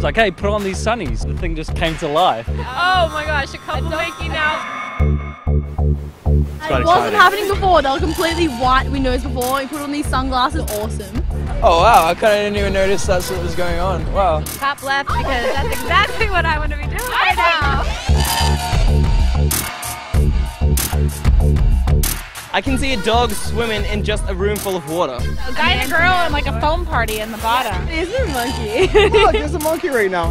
It's like, hey, put on these sunnies. The thing just came to life. Oh my gosh, a couple making out. It's quite It wasn't exciting. happening before. They were completely white windows before. He put on these sunglasses. Awesome. Oh wow, I kind of didn't even notice that's what was going on. Wow. Top left because that's exactly what I want to be doing right now. I can see a dog swimming in just a room full of water. A guy and a girl and like a foam party in the bottom. Isn't it monkey? Look, there's a monkey right now.